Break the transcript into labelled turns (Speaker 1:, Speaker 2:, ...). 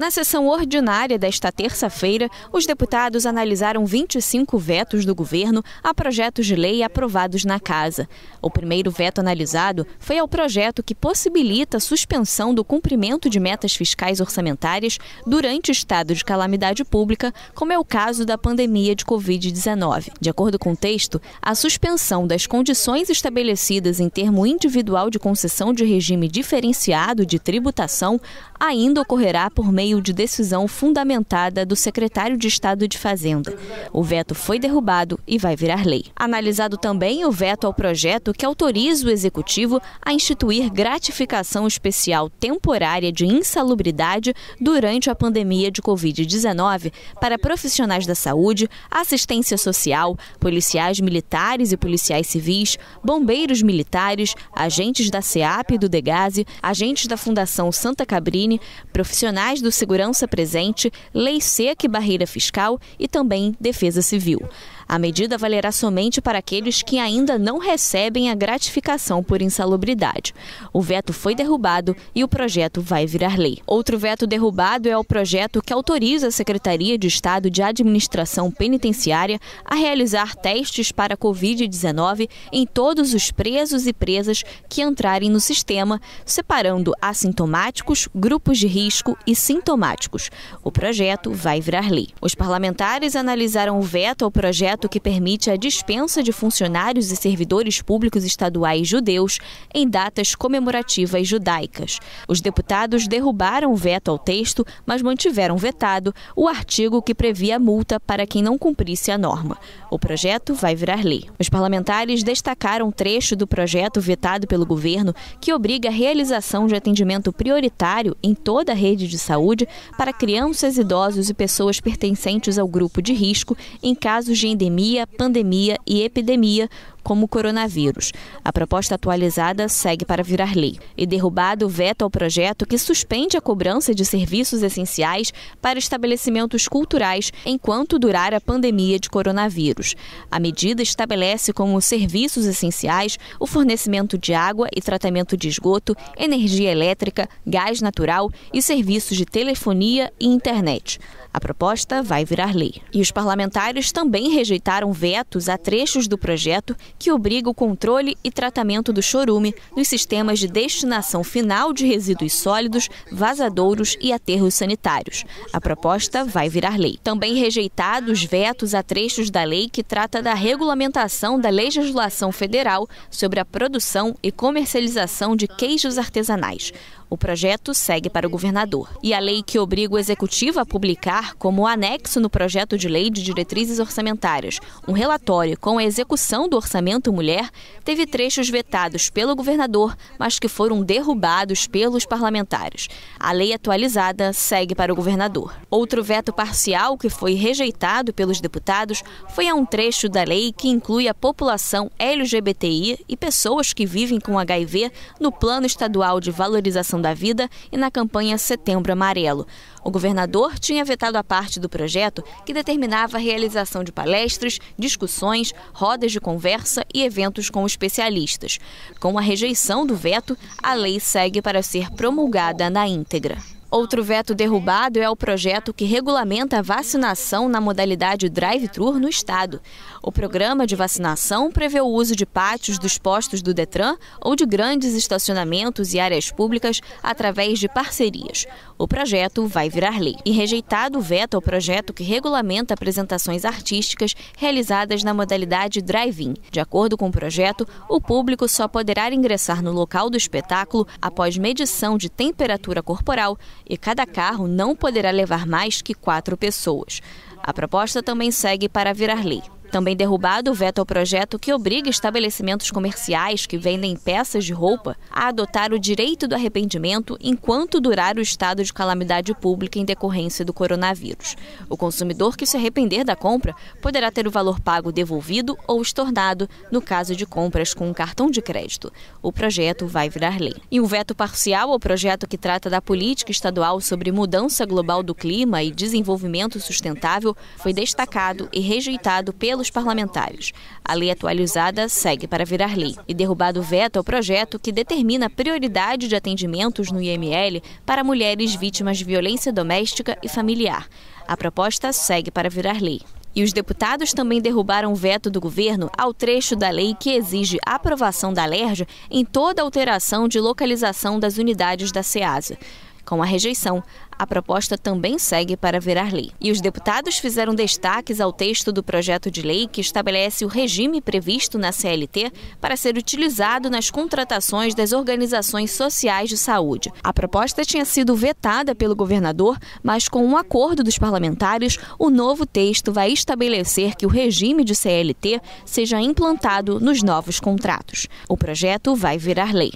Speaker 1: Na sessão ordinária desta terça-feira, os deputados analisaram 25 vetos do governo a projetos de lei aprovados na casa. O primeiro veto analisado foi ao projeto que possibilita a suspensão do cumprimento de metas fiscais orçamentárias durante estado de calamidade pública, como é o caso da pandemia de Covid-19. De acordo com o texto, a suspensão das condições estabelecidas em termo individual de concessão de regime diferenciado de tributação ainda ocorrerá por meio de decisão fundamentada do secretário de Estado de Fazenda. O veto foi derrubado e vai virar lei. Analisado também o veto ao projeto que autoriza o executivo a instituir gratificação especial temporária de insalubridade durante a pandemia de Covid-19 para profissionais da saúde, assistência social, policiais militares e policiais civis, bombeiros militares, agentes da SEAP e do DEGASE, agentes da Fundação Santa Cabrini profissionais do Segurança Presente, Lei Seca e Barreira Fiscal e também Defesa Civil. A medida valerá somente para aqueles que ainda não recebem a gratificação por insalubridade. O veto foi derrubado e o projeto vai virar lei. Outro veto derrubado é o projeto que autoriza a Secretaria de Estado de Administração Penitenciária a realizar testes para Covid-19 em todos os presos e presas que entrarem no sistema, separando assintomáticos, grupos de risco e sintomáticos. O projeto vai virar lei. Os parlamentares analisaram o veto ao projeto que permite a dispensa de funcionários e servidores públicos estaduais judeus em datas comemorativas judaicas. Os deputados derrubaram o veto ao texto, mas mantiveram vetado o artigo que previa multa para quem não cumprisse a norma. O projeto vai virar lei. Os parlamentares destacaram um trecho do projeto vetado pelo governo que obriga a realização de atendimento prioritário em toda a rede de saúde para crianças, idosos e pessoas pertencentes ao grupo de risco em casos de endemia pandemia, pandemia e epidemia, como o coronavírus. A proposta atualizada segue para virar lei. E derrubado o veto ao projeto que suspende a cobrança de serviços essenciais para estabelecimentos culturais enquanto durar a pandemia de coronavírus. A medida estabelece como serviços essenciais o fornecimento de água e tratamento de esgoto, energia elétrica, gás natural e serviços de telefonia e internet. A proposta vai virar lei. E os parlamentares também rejeitaram vetos a trechos do projeto que obriga o controle e tratamento do chorume nos sistemas de destinação final de resíduos sólidos, vazadouros e aterros sanitários. A proposta vai virar lei. Também rejeitados vetos a trechos da lei que trata da regulamentação da legislação federal sobre a produção e comercialização de queijos artesanais. O projeto segue para o governador. E a lei que obriga o executivo a publicar, como anexo no projeto de lei de diretrizes orçamentárias, um relatório com a execução do orçamento mulher, teve trechos vetados pelo governador, mas que foram derrubados pelos parlamentares. A lei atualizada segue para o governador. Outro veto parcial que foi rejeitado pelos deputados foi a um trecho da lei que inclui a população LGBTI e pessoas que vivem com HIV no Plano Estadual de Valorização da Vida e na campanha Setembro Amarelo. O governador tinha vetado a parte do projeto que determinava a realização de palestras, discussões, rodas de conversa e eventos com especialistas. Com a rejeição do veto, a lei segue para ser promulgada na íntegra. Outro veto derrubado é o projeto que regulamenta a vacinação na modalidade drive-thru no estado. O programa de vacinação prevê o uso de pátios dos postos do Detran ou de grandes estacionamentos e áreas públicas através de parcerias. O projeto vai virar lei. E rejeitado o veto ao projeto que regulamenta apresentações artísticas realizadas na modalidade drive-in. De acordo com o projeto, o público só poderá ingressar no local do espetáculo após medição de temperatura corporal e cada carro não poderá levar mais que quatro pessoas. A proposta também segue para virar lei. Também derrubado o veto ao projeto que obriga estabelecimentos comerciais que vendem peças de roupa a adotar o direito do arrependimento enquanto durar o estado de calamidade pública em decorrência do coronavírus. O consumidor que se arrepender da compra poderá ter o valor pago devolvido ou estornado no caso de compras com um cartão de crédito. O projeto vai virar lei. E o veto parcial ao projeto que trata da política estadual sobre mudança global do clima e desenvolvimento sustentável foi destacado e rejeitado pelo pelos parlamentares. A lei atualizada segue para virar lei e derrubado o veto ao projeto que determina a prioridade de atendimentos no IML para mulheres vítimas de violência doméstica e familiar. A proposta segue para virar lei. E os deputados também derrubaram o veto do governo ao trecho da lei que exige aprovação da LERJ em toda alteração de localização das unidades da SEASA. Com a rejeição, a proposta também segue para virar lei. E os deputados fizeram destaques ao texto do projeto de lei que estabelece o regime previsto na CLT para ser utilizado nas contratações das organizações sociais de saúde. A proposta tinha sido vetada pelo governador, mas com um acordo dos parlamentares, o novo texto vai estabelecer que o regime de CLT seja implantado nos novos contratos. O projeto vai virar lei.